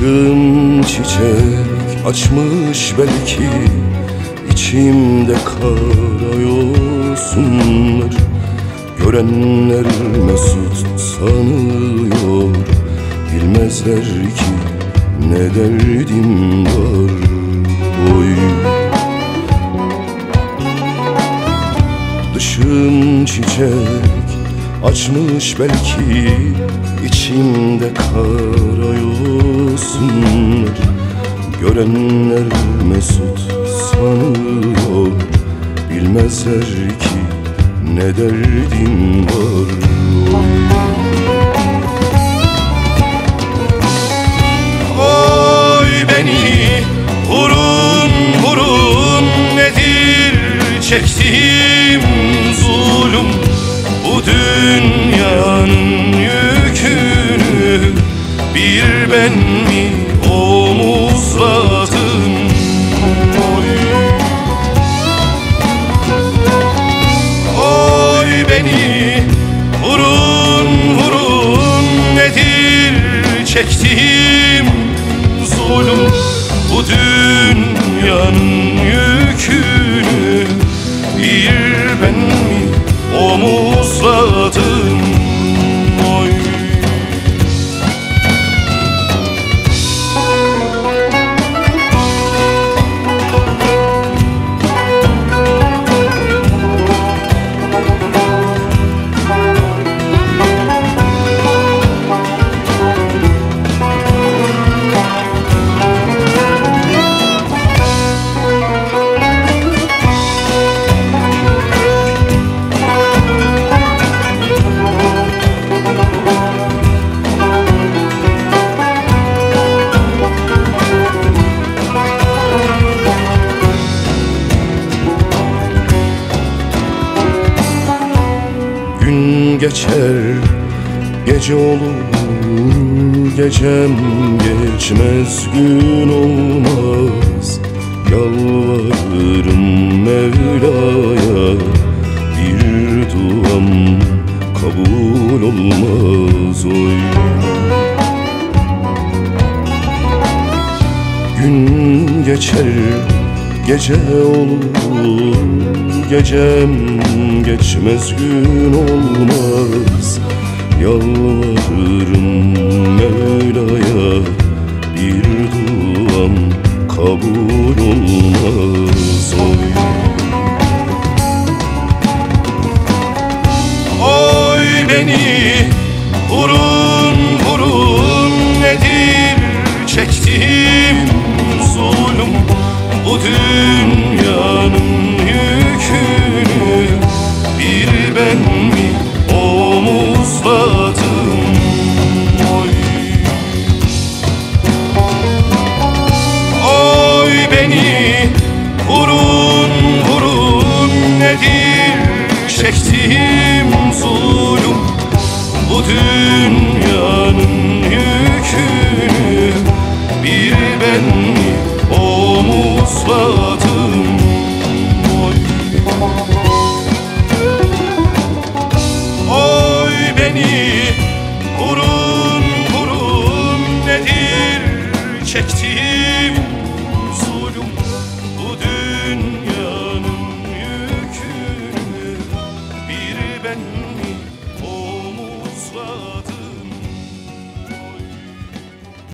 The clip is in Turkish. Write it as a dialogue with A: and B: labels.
A: Dışım çiçek açmış belki içimde kara yosunlar Görenler mesut sanıyor Bilmezler ki ne derdim var Oy Dışım çiçek açmış belki içimde kara yosunlar Görenler mesut sanıyor. Bilmezler ki ne derdim var çektiğim zulüm Bu dünyanın Gün geçer, gece olur Gecem geçmez, gün olmaz. Yalvarırım Mevla'ya Bir duam kabul olmaz oy. Gün geçer, gece olur Gecem geçmez, gün olmaz. Yalvarırım Vurun vurun nedir? Çektiğim zulüm. Bu dünyanın yükünü bir ben omuzladım. and